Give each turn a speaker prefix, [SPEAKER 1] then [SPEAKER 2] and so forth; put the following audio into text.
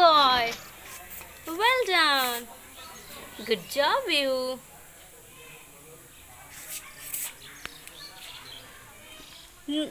[SPEAKER 1] boy. Well done. Good job, you. Mm.